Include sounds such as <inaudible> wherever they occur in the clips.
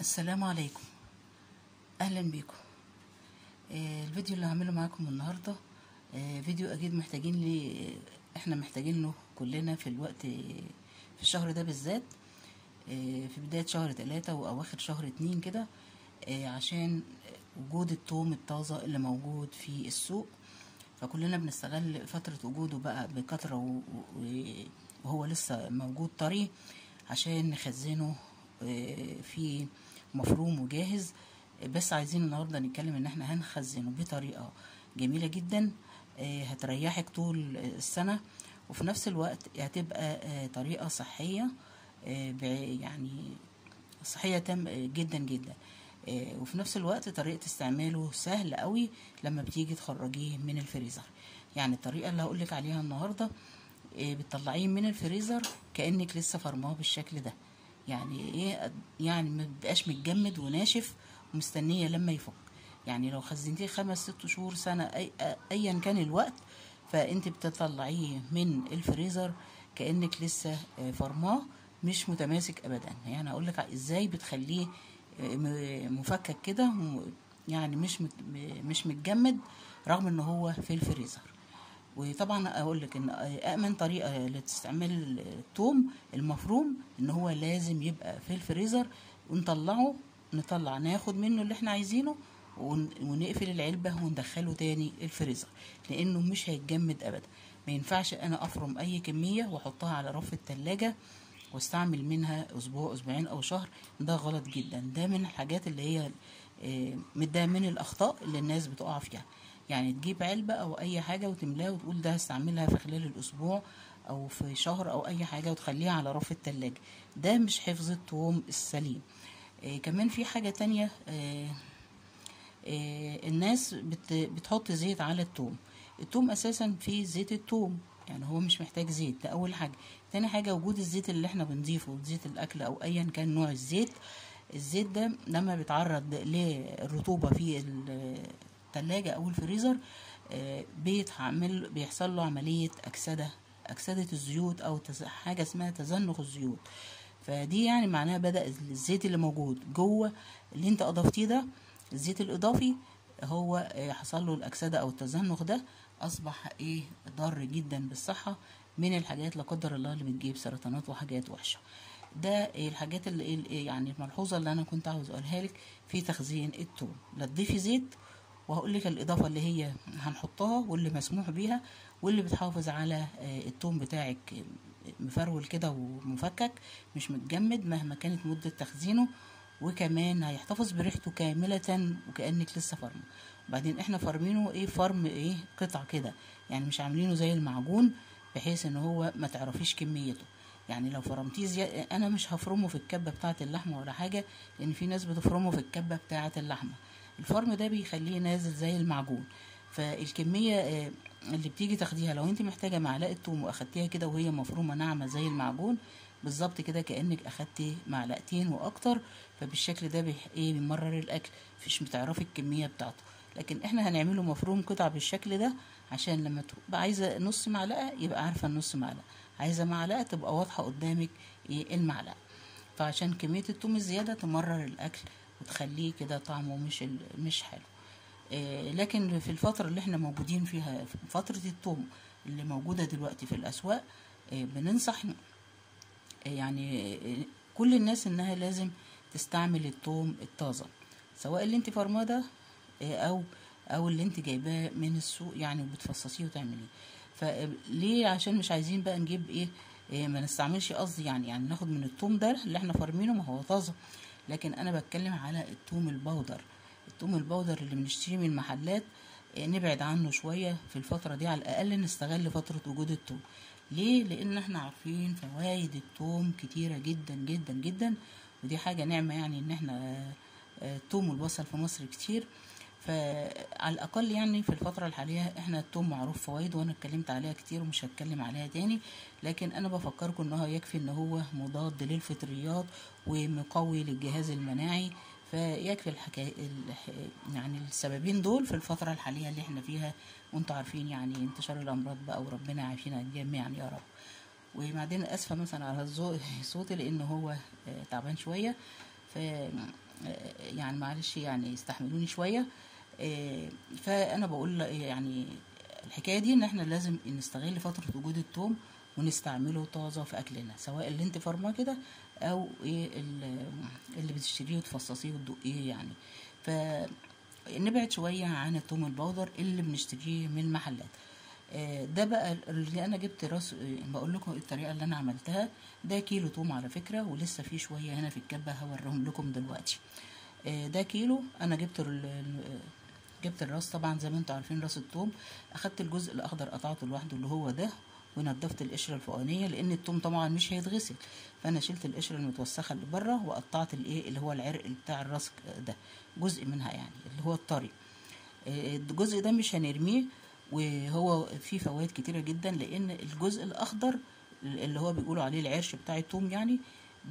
السلام عليكم. أهلا بيكم. آه، الفيديو اللي هعمله معاكم النهارده آه، فيديو أكيد محتاجين لي إحنا محتاجين له كلنا في الوقت في الشهر ده بالذات آه، في بداية شهر ثلاثة واواخر شهر اتنين كده آه، عشان وجود التوم الطازة اللي موجود في السوق. فكلنا بنستغل فترة وجوده بقى بكثرة وهو لسه موجود طري عشان نخزنه آه، في مفروم وجاهز بس عايزين النهارده نتكلم إن إحنا هنخزنه بطريقة جميلة جدا. آه، هتريحك طول السنة. وفي نفس الوقت هتبقى آه، طريقة صحية آه، يعني صحية آه، جدا جدا. آه، وفي نفس الوقت طريقة استعماله سهل قوي لما بتيجي تخرجيه من الفريزر. يعني الطريقة اللي هقولك عليها النهارده آه، بتطلعيه من الفريزر كأنك لسه فرماه بالشكل ده. يعني إيه يعني ما بيبقاش متجمد وناشف ومستنية لما يفك. يعني لو خزنتيه خمس ست شهور سنة ايا كان الوقت فأنت بتطلعيه من الفريزر كأنك لسه آه، فرماه مش متماسك ابدا. يعني أقول لك إزاي بتخليه آه، مفكك كده يعني مش مش متجمد رغم إن هو في الفريزر. وطبعا أقول لك إن آمن طريقه لاستعمال الثوم المفروم إن هو لازم يبقى في الفريزر ونطلعه نطلع ناخد منه اللي إحنا عايزينه ون- ونقفل العلبة وندخله تاني الفريزر لأنه مش هيتجمد ابدا. ما ينفعش أنا أفرم أي كمية وأحطها على رف التلاجة واستعمل منها أسبوع أسبوعين أو شهر. ده غلط جدا. ده من الحاجات اللي هي آه، ده من الأخطاء اللي الناس بتقع فيها. يعني تجيب علبة أو أي حاجة وتملاها وتقول ده هستعملها في خلال الأسبوع أو في شهر أو أي حاجة وتخليها على رف التلاجة. ده مش حفظ الطعوم السليم. آه كمان في حاجة تانية آه آه الناس بت بتحط زيت على التوم. التوم أساسا فيه زيت التوم يعني هو مش محتاج زيت ده أول حاجة. تاني حاجة وجود الزيت اللي إحنا بنضيفه زيت الأكل أو ايا كان نوع الزيت. الزيت ده لما بيتعرض للرطوبة في التلاجة أو الفريزر آه، بيتعمل بيحصل له عملية أكسدة أكسدة الزيوت أو حاجة اسمها تزنخ الزيوت. فدي يعني معناها بدأ الزيت اللي موجود جوه اللي أنت أضفتيه ده الزيت الإضافي هو آه، حصل له الأكسدة أو التزنخ ده أصبح إيه ضار جدا بالصحة من الحاجات لا قدر الله اللي بتجيب سرطانات وحاجات وحشة. ده الحاجات اللي- يعني الملحوظة اللي أنا كنت عاوز أقولها لك في تخزين التوم. لا تضيفي زيت وهقول لك الإضافة اللي هي هنحطها واللي مسموح بيها واللي بتحافظ على آه، التوم بتاعك مفرول كده ومفكك مش متجمد مهما كانت مدة تخزينه وكمان هيحتفظ بريحته كاملة وكأنك لسه فرمه وبعدين إحنا فرمينه إيه؟ فرم إيه؟ قطع كده. يعني مش عاملينه زي المعجون بحيث إن هو ما تعرفيش كميته. يعني لو فرمتيه زي... أنا مش هفرمه في الكبة بتاعة اللحمة ولا حاجة لأن في ناس بتفرمه في الكبة بتاعة اللحمة. الفرم ده بيخليه نازل زي المعجون. فالكمية آه، اللي بتيجي تاخديها لو انت محتاجة معلقة توم وأخدتيها كده وهي مفرومة ناعمة زي المعجون بالظبط كده كأنك أخدتي معلقتين وأكتر فبالشكل ده بيح... إيه بيمرر الأكل. مش بتعرفي الكمية بتاعته. لكن إحنا هنعمله مفروم قطع بالشكل ده عشان لما تبقى عايزة نص معلقة يبقى عارفة النص معلقة. عايزة معلقة تبقى واضحة قدامك إيه المعلقة. فعشان كمية التوم الزيادة تمرر الأكل. وتخليه كده طعمه مش مش حلو. آه، لكن في الفترة اللي إحنا موجودين فيها في فترة التوم اللي موجودة دلوقتي في الأسواق آه، بننصح آه، يعني كل الناس إنها لازم تستعمل التوم الطازة. سواء اللي انت آه، أو أو اللي انت جايباه من السوق يعني وبتفصصيه وتعمليه. فليه عشان مش عايزين بقى نجيب إيه إيه ما نستعملش قصدي يعني يعني ناخد من التوم ده اللي إحنا فرمينه ما هو طازة. لكن أنا بتكلم على التوم البودر. التوم البودر اللي بنشتريه من المحلات إيه، نبعد عنه شوية في الفترة دي على الأقل نستغل فترة وجود التوم. ليه؟ لأن إحنا عارفين فوائد التوم كتيرة جدا جدا جدا ودي حاجة نعمة يعني إن إحنا آه، آه، التوم والبصل في مصر كتير. فعلى الأقل يعني في الفترة الحالية إحنا التوم معروف فوائده وأنا اتكلمت عليها كتير ومش هتكلم عليها تاني لكن أنا بفكركم إن هو يكفي إن هو مضاد للفطريات ومقوي للجهاز المناعي فيكفي الحكاية الح... يعني السببين دول في الفترة الحالية اللي إحنا فيها وأنتوا عارفين يعني انتشار الأمراض بقى وربنا يعافينا جميعا يا رب. وبعدين آسفة مثلا على صوتي لأن هو آه، تعبان شوية ف آه، يعني معلش يعني استحملوني شوية. فأنا بقول يعني الحكاية دي إن إحنا لازم نستغل فترة وجود التوم ونستعمله طازة في أكلنا سواء اللي أنت فرماه كده أو إيه ال- اللي بتشتريه وتفصصيه وتدقيه يعني. فنبعد شوية عن التوم البودر اللي بنشتريه من المحلات آه، ده بقى اللي أنا جبت راس آه، بقول لكم الطريقة اللي أنا عملتها. ده كيلو توم على فكرة ولسه في شوية هنا في الكبة هوريهم لكم دلوقتي. آه، ده كيلو أنا جبت جبت الراس طبعا زي ما أنتم عارفين راس التوم أخدت الجزء الاخضر قطعته لوحده اللي هو ده ونضفت القشرة الفوقانية لأن التوم طبعا مش هيتغسل. فأنا شلت القشرة المتوسخة اللي بره وقطعت الإيه؟ اللي هو العرق بتاع الراس ده جزء منها يعني اللي هو الطري. آه، الجزء ده مش هنرميه وهو فيه فوائد كتيرة جدا لأن الجزء الأخضر اللي هو بيقولوا عليه العرش بتاع التوم يعني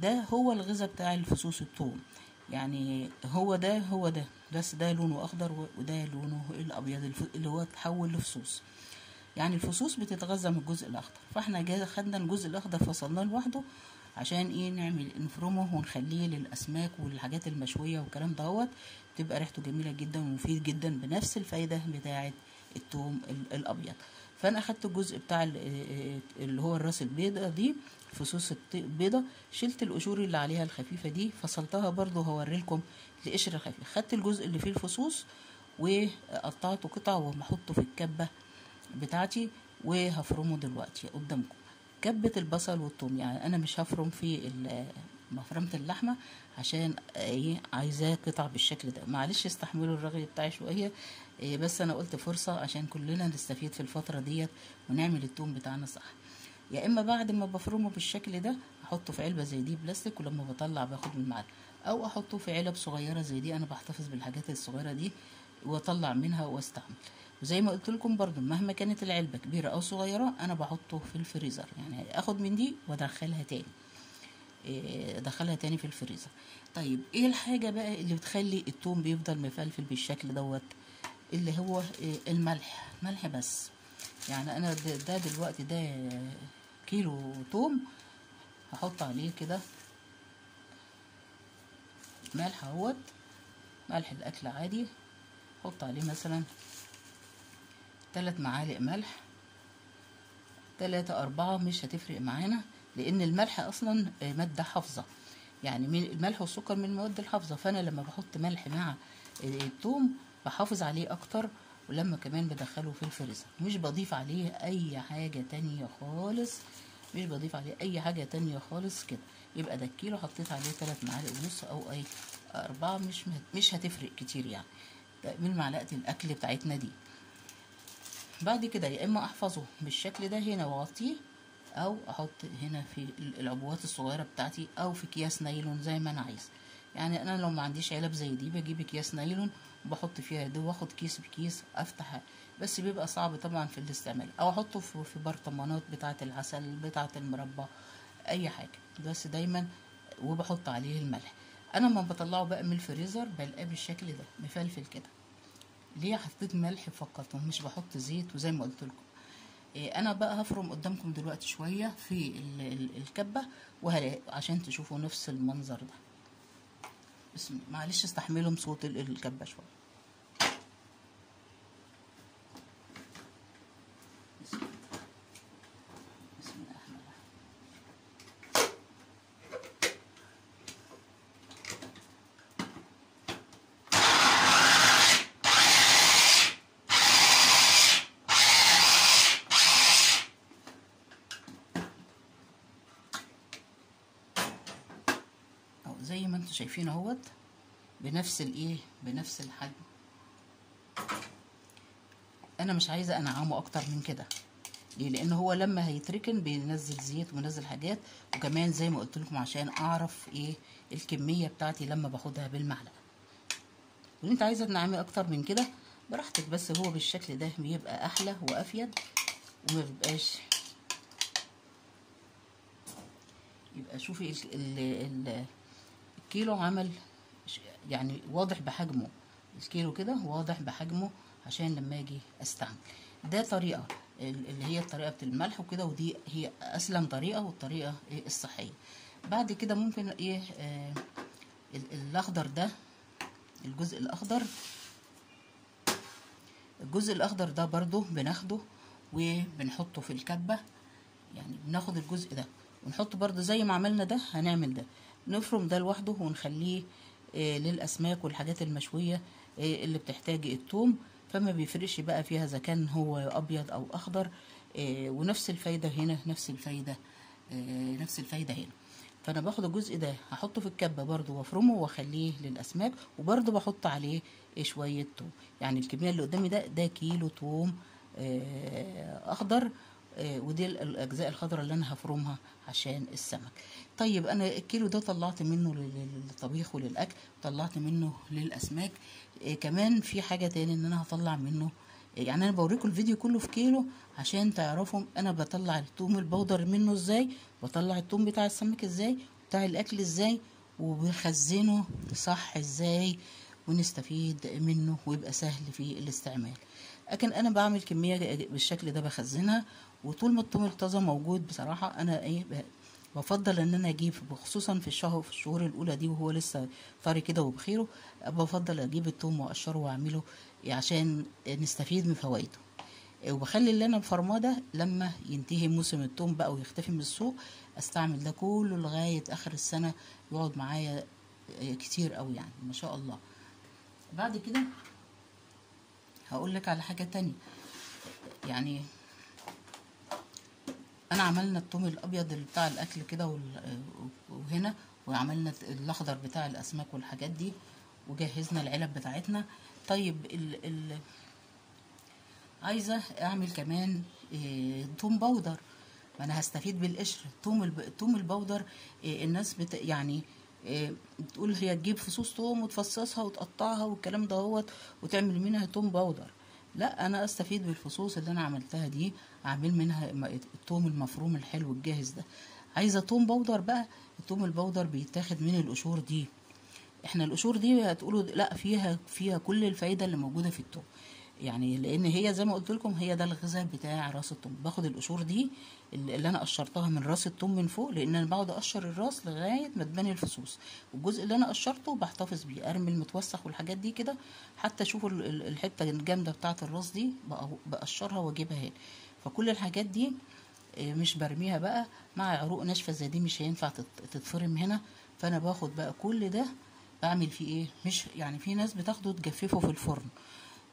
ده هو الغذاء بتاع الفصوص التوم. يعني هو ده هو ده. بس ده لونه أخضر وده لونه الأبيض الف- اللي هو اتحول لفصوص. يعني الفصوص بتتغذى من الجزء الأخضر. فإحنا خدنا الجزء الأخضر فصلناه لوحده عشان إيه؟ نعمل نفرمه ونخليه للأسماك والحاجات المشوية والكلام دوت. تبقى ريحته جميلة جدا ومفيد جدا بنفس الفايدة بتاعة التوم ال- الأبيض. فأنا أخدت الجزء بتاع ال- اللي هو الرأس البيضة دي فصوص البيضة شلت القشور اللي عليها الخفيفة دي فصلتها برضو هوريلكم القشر الخفيف خدت الجزء اللي فيه الفصوص وقطعته قطع وبحطه في الكبة بتاعتي وهفرمه دلوقتي قدامكم. كبة البصل والثوم يعني أنا مش هفرم في مفرمة اللحمة عشان إيه عايزاه قطع بالشكل ده. معلش استحملوا الرغي بتاعي شوية. إيه بس أنا قلت فرصة عشان كلنا نستفيد في الفترة ديت ونعمل التوم بتاعنا صح. يا إما بعد ما بفرمه بالشكل ده أحطه في علبة زي دي بلاستيك ولما بطلع باخد من المعلقة أو أحطه في علب صغيرة زي دي أنا بحتفظ بالحاجات الصغيرة دي وأطلع منها وأستعمل. وزي ما قلت لكم برضو مهما كانت العلبة كبيرة أو صغيرة أنا بحطه في الفريزر. يعني آخد من دي وأدخلها تاني. إيه، أدخلها تاني في الفريزر. طيب إيه الحاجة بقى اللي بتخلي التوم بيفضل مفلفل بالشكل دوت؟ اللي هو إيه، الملح. ملح بس. يعني أنا ده دلوقتي ده كيلو توم. هحط عليه كده ملح اهوت ملح الأكل عادي. حط عليه مثلا تلات معالق ملح تلاتة أربعة مش هتفرق معانا لأن الملح أصلا مادة حافظة. يعني الملح والسكر من المواد الحافظة. فأنا لما بحط ملح مع التوم بحافظ عليه أكتر ولما كمان بدخله في الفريزر. مش بضيف عليه أي حاجة تانية خالص. مش بضيف عليه أي حاجة تانية خالص كده. يبقى ده الكيلو حطيت عليه تلات معالق ونص أو أي أربعة. مش مش هتفرق كتير يعني. من معلقة الأكل بتاعتنا دي. بعد كده يا إما أحفظه بالشكل ده هنا وأغطيه أو أحط هنا في العبوات الصغيرة بتاعتي أو في أكياس نايلون زي ما أنا عايز. يعني أنا لو ما عنديش علب زي دي بجيب أكياس نايلون وبحط فيها ده وآخد كيس بكيس أفتح بس بيبقى صعب طبعا في الاستعمال أو أحطه في برطمانات بتاعة العسل بتاعة المربى أي حاجة. بس دايما وبحط عليه الملح. أنا لما بطلعه بقى من الفريزر بلقاه بالشكل ده مفلفل كده. ليه حطيت ملح فقط ومش بحط زيت؟ وزي ما قلت لكم. إيه، أنا بقى هفرم قدامكم دلوقتي شوية في ال- ال- الكبة وهلاقي عشان تشوفوا نفس المنظر ده. الله معلش استحملهم صوت ال- الكبة شوية. زي ما أنتم شايفين اهوت بنفس الايه بنفس الحجم. أنا مش عايزة انعمه أكتر من كده. ليه؟ لأن هو لما هيتركن بينزل زيت وبينزل حاجات وكمان زي ما قلت لكم عشان اعرف إيه الكمية بتاعتي لما باخدها بالمعلقة. واللي انت عايزة تنعمي أكتر من كده براحتك بس هو بالشكل ده بيبقى أحلى وافيد وما بيبقاش يبقى شوفي ال ال الكيلو عمل يعني واضح بحجمه. الكيلو كده واضح بحجمه عشان لما أجي أستعمل. ده طريقة ال- اللي هي الطريقة بتاع الملح وكده ودي هي أسلم طريقة والطريقة إيه الصحية. بعد كده ممكن إيه آه ال- الأخضر ده الجزء الأخضر الجزء الأخضر ده برضو بناخده وبنحطه في الكبة. يعني بناخد الجزء ده ونحطه برضو زي ما عملنا ده هنعمل ده. نفرم ده لوحده ونخليه آه للأسماك والحاجات المشوية آه اللي بتحتاج التوم. فما بيفرقش بقى فيها إذا كان هو أبيض أو أخضر آه ونفس الفايدة هنا نفس الفايدة نفس الفايدة هنا. فأنا باخد الجزء ده هحطه في الكبة برضو وأفرمه وأخليه للأسماك وبرضو بحط عليه شوية توم. يعني الكمية اللي قدامي ده ده كيلو توم آه ودي الأجزاء الخضراء اللي أنا هفرمها عشان السمك. طيب أنا الكيلو ده طلعت منه للطبيخ وللأكل طلعت منه للأسماك. آه كمان في حاجة تاني إن أنا هطلع منه. يعني أنا بوريكم الفيديو كله في كيلو عشان تعرفوا أنا بطلع التوم البودر منه إزاي بطلع التوم بتاع السمك إزاي بتاع الأكل إزاي وبخزنه صح إزاي ونستفيد منه ويبقى سهل في الاستعمال. لكن أنا بعمل كمية بالشكل ده بخزنها وطول ما الطازة موجود بصراحة أنا إيه بفضل إن أنا أجيب خصوصا في الشهر في الشهور الأولى دي وهو لسه طري كده وبخيره بفضل أجيب التوم واقشره وأعمله عشان نستفيد من فوائده. وبخلي اللي أنا بفرماه ده لما ينتهي موسم التوم بقى ويختفي من السوق أستعمل ده كله لغاية آخر السنة يقعد معايا كتير قوي يعني ما شاء الله. بعد كده هقول لك على حاجة تانية. يعني أنا عملنا التوم الأبيض بتاع الأكل كده وهنا وعملنا الأخضر بتاع الأسماك والحاجات دي وجهزنا العلب بتاعتنا. طيب ال ال عايزة أعمل كمان إيه توم powder. ما أنا هستفيد بالقشر. توم التوم ال powder إيه الناس بت يعني إيه بتقول هي تجيب فصوص توم وتفصصها وتقطعها والكلام دهوت وتعمل منها توم powder. لا أنا أستفيد بالفصوص اللي أنا عملتها دي. اعمل منها التوم المفروم الحلو الجاهز ده. عايزة توم powder بقى؟ التوم ال powder بيتاخد من القشور دي. إحنا القشور دي هتقولوا لا فيها فيها كل الفايدة اللي موجودة في التوم. يعني لأن هي زي ما قلت لكم هي ده الغذاء بتاع راس التوم. باخد القشور دي اللي أنا قشرتها من راس التوم من فوق لأن أنا بقعد أقشر الراس لغاية ما تبان الفصوص. والجزء اللي أنا قشرته بحتفظ بيه أرمي المتوسخ والحاجات دي كده حتى شوفوا الحتة الجامدة بتاعة الراس دي بقشرها وأجيبها هنا. فكل الحاجات دي مش برميها بقى مع عروق ناشفة زي دي مش هينفع تتفرم هنا. فأنا باخد بقى كل ده بعمل فيه إيه؟ مش يعني في ناس بتاخده تجففه في الفرن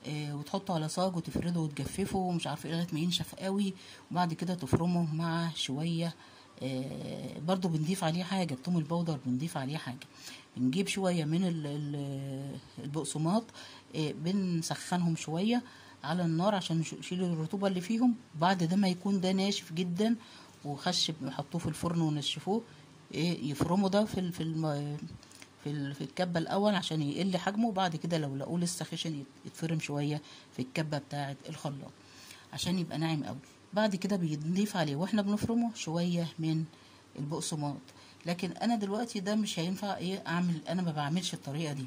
إيه وتحطه على صاج وتفرده وتجففه ومش عارفة إيه لغاية ما ينشف قوي وبعد كده تفرمه مع شوية إيه برضو بنضيف عليه حاجة التوم البودر بنضيف عليه حاجة. بنجيب شوية من البقسماط إيه بنسخنهم شوية على النار عشان نشيل الرطوبة اللي فيهم. بعد ده ما يكون ده ناشف جدا وخشب نحطوه في الفرن ونشفوه. إيه يفرموا ده في في. في في الكبة الأول عشان يقل حجمه. وبعد كده لو لقوه لسه خشن يتفرم شوية في الكبة بتاعة الخلاط عشان يبقى ناعم قوي. بعد كده بنضيف عليه وإحنا بنفرمه شوية من البقسماط. لكن أنا دلوقتي ده مش هينفع إيه أعمل أنا ما بعملش الطريقة دي.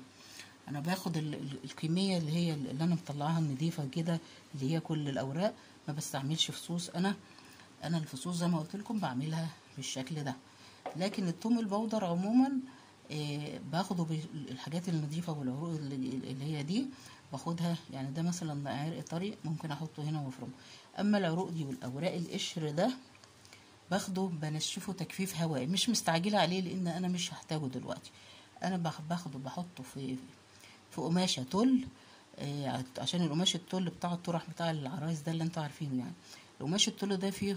أنا باخد ال ال الكمية اللي هي اللي أنا مطلعاها نضيفه كده اللي هي كل الأوراق ما بستعملش فصوص. أنا أنا الفصوص زي ما قلت لكم بعملها بالشكل ده. لكن الثوم البودر عموما إيه باخده بالحاجات النظيفه والعروق اللي هي دي باخدها. يعني ده مثلا عرق طري ممكن أحطه هنا وأفرمه. أما العروق دي والأوراق القشر ده باخده بنشفه تجفيف هوائي. مش مستعجله عليه لأن أنا مش هحتاجه دلوقتي. أنا باخده بحطه في في قماشة تل إيه عشان القماش التل بتاع الطرح بتاع العرايس ده اللي أنتوا عارفينه يعني. القماش التل ده فيه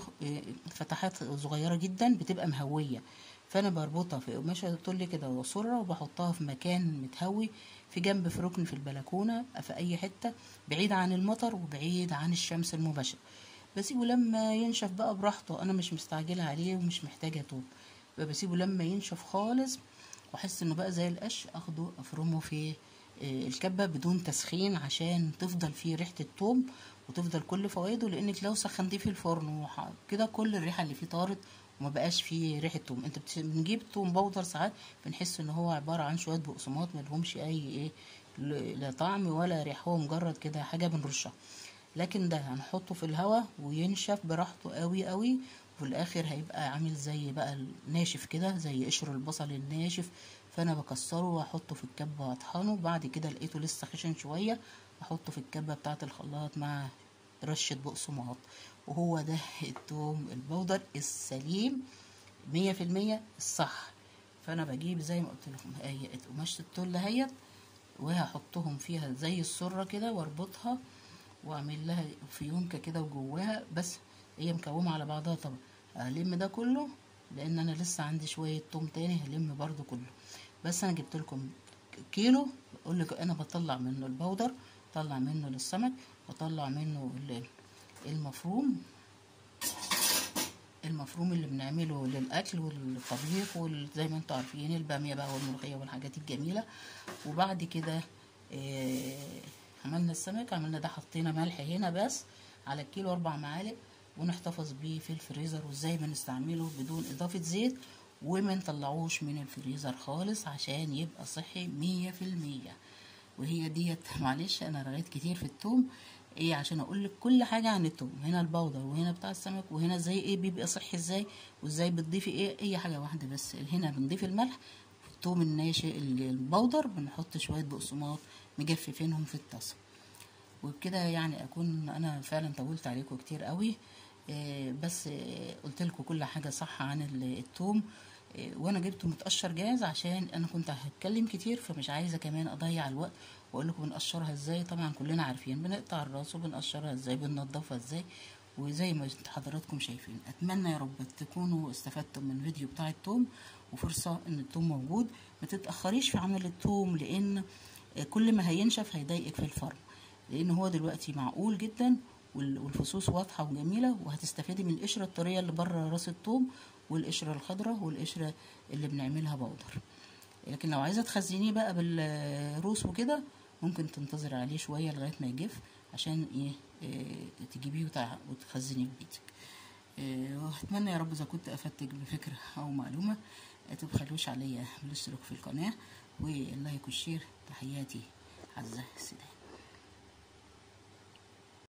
فتحات صغيرة جدا بتبقى مهوية. فأنا بربطها في قماشة تل كده وصره وبحطها في مكان متهوي في جنب في ركن في البلكونة في أي حتة بعيد عن المطر وبعيد عن الشمس المباشرة. بسيبه لما ينشف بقى براحته أنا مش مستعجله عليه ومش محتاجة توب بسيبه لما ينشف خالص وأحس إنه بقى زي القش آخده أفرمه في الكبة بدون تسخين عشان تفضل فيه ريحة التوم وتفضل كل فوائده لانك لو سخنتيه في الفرن كده كل الريحة اللي فيه طارت وما بقاش فيه ريحة توم. انت بنجيب توم بودر ساعات بنحس إن هو عبارة عن شوية بقسماط ما لهمش أي إيه لا طعم ولا ريحة هو مجرد كده حاجة بنرشها. لكن ده هنحطه في الهواء وينشف براحته قوي قوي وفي الآخر هيبقى عامل زي بقى الناشف كده زي قشر البصل الناشف فانا بكسره واحطه في الكبه واطحنه. بعد كده لقيته لسه خشن شوية احطه في الكبه بتاعه الخلاط مع رشة بقسماط وهو ده التوم البودر السليم مية في المية الصح فانا بجيب زي ما قلت لكم هي قماشة التول دهيت وهحطهم فيها زي السرة كده واربطها واعمل لها فيونكة كده وجواها بس هي مكومة على بعضها طبعا. هلم ده كله لأن أنا لسه عندي شوية توم تاني هلم برضو كله. بس أنا جبت لكم كيلو بقول لك أنا بطلع منه البودر طلع منه للسمك وطلع منه المفروم. المفروم اللي بنعمله للأكل والطبيخ وزي ما أنتم عارفين البامية بقى والملوخية والحاجات الجميلة. وبعد كده آه عملنا السمك عملنا ده حطينا ملح هنا بس على الكيلو أربع معالق. ونحتفظ بيه في الفريزر وازاي بنستعمله بدون إضافة زيت وما نطلعوش من الفريزر خالص عشان يبقى صحي مية في المية. وهي ديت <laughs> معلش أنا رغيت كتير في التوم. إيه عشان أقول لك كل حاجة عن التوم. هنا البودر وهنا بتاع السمك وهنا زي إيه بيبقى صحي إزاي وإزاي بتضيفي إيه هي حاجة واحدة بس. هنا بنضيف الملح في التوم الناشئ البودر بنحط شوية بقسماط مجففينهم في الطاسة. وبكده يعني أكون أنا فعلا طولت عليكم كتير قوي. بس إيه قلت لكم كل حاجة صح عن التوم. إيه وأنا جبته متقشر جاهز عشان أنا كنت هتكلم كتير فمش عايزة كمان أضيع الوقت. وأقول لكم بنقشرها إزاي. طبعا كلنا عارفين بنقطع الرأس وبنقشرها إزاي بننضفها إزاي. وزي ما حضراتكم شايفين أتمنى يا رب تكونوا استفدتم من الفيديو بتاع التوم. وفرصة إن التوم موجود. ما تتأخريش في عمل التوم لأن كل ما هينشف هيضايقك في الفرن. لأن هو دلوقتي معقول جدا. والفصوص واضحة وجميلة وهتستفادي من القشرة الطرية اللي بره راس التوم والقشرة الخضراء والقشرة اللي بنعملها بودر. لكن لو عايزة تخزنيه بقى بالروس وكده ممكن تنتظر عليه شوية لغاية ما يجف عشان إيه, إيه تجيبيه وتخزنيه بإيدك. إيه وأتمنى يا رب إذا كنت أفدتك بفكرة أو معلومة تبخلوش عليا بالاشتراك في القناة واللايك والشير. تحياتي عزة السلام.